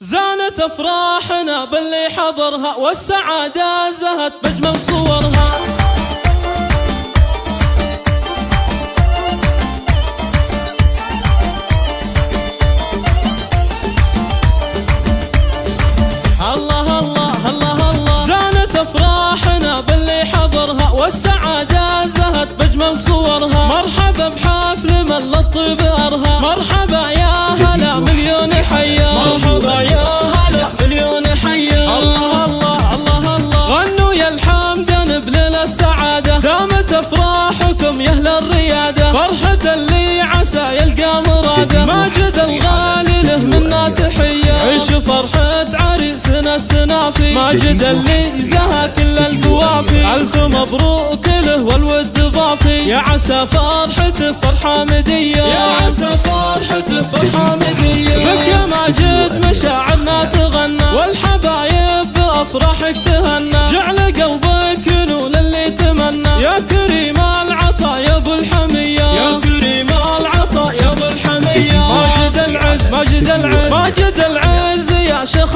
زانت أفراحنا باللي حضرها والسعادة زهت بجمل صورها. الله الله الله الله. أفراحنا باللي والسعادة صورها. مرحبا بحفل من للطيب ارها مرحبا افراحكم يا أهل الريادة. فرحة اللي عسى يلقى مراده. ماجد الغالي له منا تحية عيش فرحة عريسنا السنافي ماجد اللي زها كل القوافي ألف مبروك له والود ضافي. يا عسى فرحته فرحة مدية. يا عسى فرحته فرحة مدية. بك يا ماجد مشاعرنا تغنى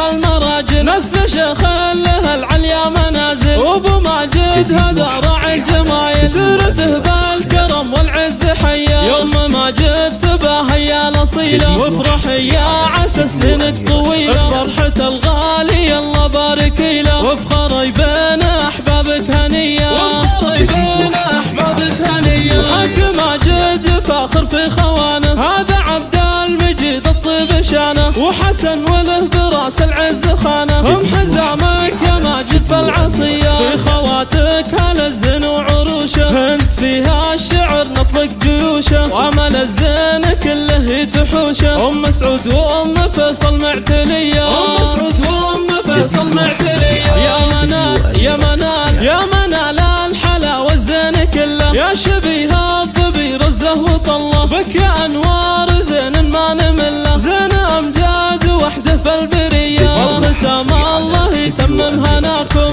شيخ المراجل نسل شيخ له العليا منازل وابو ماجد هذا راعي الجمايل. سيرته بالكرم والعز حيا. يوم ماجد تباهي يا الاصيله وافرح يا عسى سنينك طويله فرحة الغالي الله بارك له وافخري بين أحبابك هنيه وافخري بين أحبابك هنيه حق ماجد فاخر في خوانه هذا عبد المجيد الطيب شانه. وحسن وله براس العز خانه هم حزامك يا ماجد بالعصية. في خواتك هل الزن وعروشه؟ انت فيها الشعر نطلق جيوشه؟ وأمل الزين كله تحوشه. أم سعود وأم فيصل معتلية. أم سعود وأم فيصل معتلية.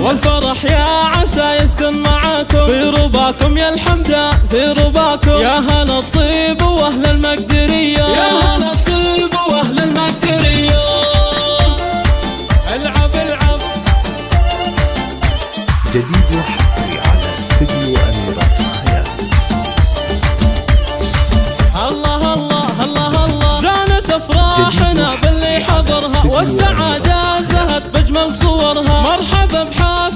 والفرح يا عسى يسكن معاكم في رباكم يا الحمدان في رباكم يا هلا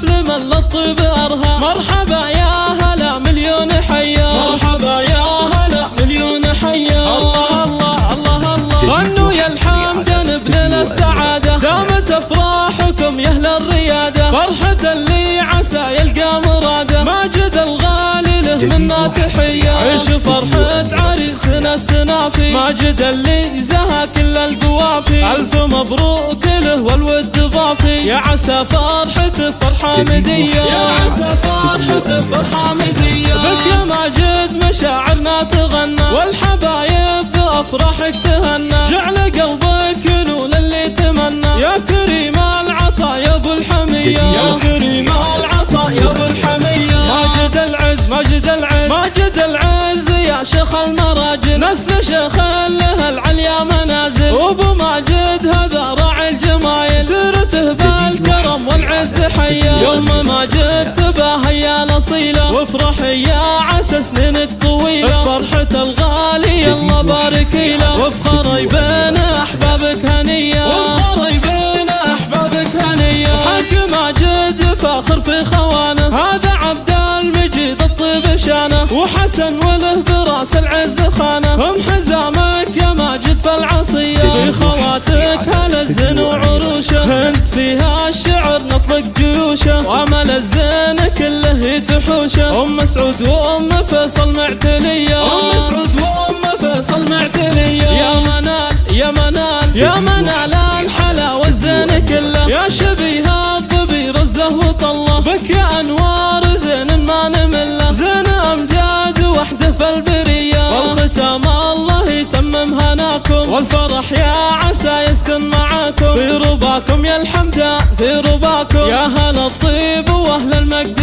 بحفل من للطيب ارها مرحبا يا هلا مليون حيا. مرحبا يا هلا مليون حيا. الله الله الله الله. غنوا يا الحمد بليل السعادة. دامت أفراحكم يا أهل الريادة. فرحة اللي عسى يلقى مرادة. ماجد الغالي له منا تحية عيش فرحة عريسنا السنافي ماجد اللي زها كل القوافي ألف مبروك له والود ضافي يا عسى فرحته فرحة مدية. يا عسى فرحته فرحة مدية. بك يا ماجد مشاعرنا تغنى. والحبايب بأفراحك تهنى. جعل قلبك ينول اللي تمنى. يا كريم العطا يا أبو الحمية. يا كريم العطا يا أبو الحمية. ماجد العز ماجد العز. شيخ المراجل. نسل شيخ له العليا منازل. وابو ماجد هذا راعي الجمايل. سيرته بالكرم والعز حيا. يوم ماجد تباهي يا الاصيله وافرح يا عسى سنينك طويلة. فرحة الغالي الله بارك له وافخري بين أحبابك هنيه وافخري بين أحبابك هنيه حق ماجد فاخر في خوانه هذا عبد المجيد الطيب شانه وحسن وله براس العز خانه. هم حزامك يا ماجد بالعصيه في خواتك هل الزن وعروشه. انت فيها الشعر نطلق جيوشه. وامل الزين كله تحوشه ام سعود وام فيصل معتلية. معاكم والفرح يا عسى يسكن معاكم في رباكم يا الحمدان في رباكم. يا هلا الطيب وأهل المجد.